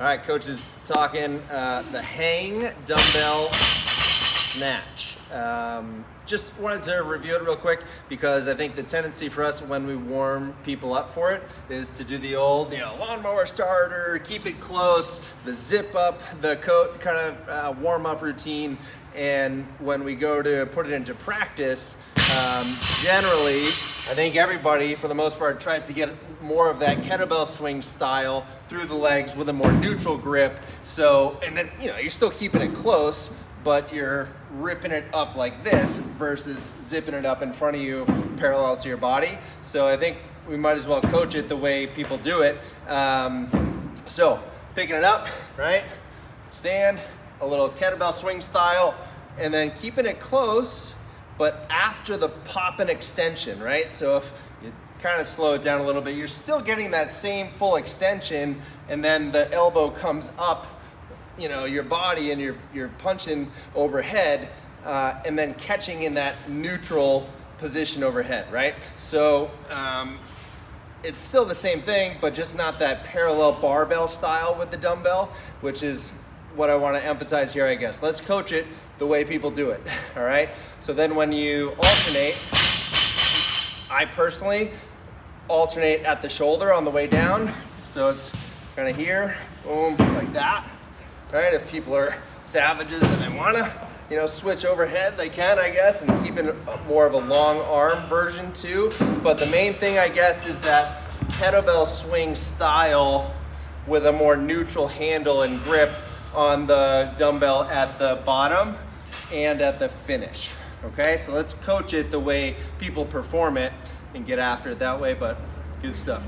All right, coach is talking uh, the hang dumbbell snatch. Um, just wanted to review it real quick because I think the tendency for us when we warm people up for it is to do the old, you know, lawnmower starter, keep it close, the zip up, the coat kind of uh, warm up routine. And when we go to put it into practice, um, generally, I think everybody, for the most part, tries to get more of that kettlebell swing style through the legs with a more neutral grip. So, and then, you know, you're still keeping it close, but you're ripping it up like this versus zipping it up in front of you parallel to your body. So I think we might as well coach it the way people do it. Um, so picking it up, right? Stand, a little kettlebell swing style, and then keeping it close, but after the pop and extension, right? So if you kind of slow it down a little bit, you're still getting that same full extension, and then the elbow comes up you know your body and you're you're punching overhead uh, and then catching in that neutral position overhead, right? So um, it's still the same thing, but just not that parallel barbell style with the dumbbell, which is what I want to emphasize here, I guess. Let's coach it the way people do it, all right? So then when you alternate, I personally alternate at the shoulder on the way down. So it's kind of here, boom, like that right? If people are savages and they want to, you know, switch overhead, they can, I guess, and keep it more of a long arm version too. But the main thing, I guess, is that kettlebell swing style with a more neutral handle and grip on the dumbbell at the bottom and at the finish. Okay, so let's coach it the way people perform it and get after it that way, but good stuff.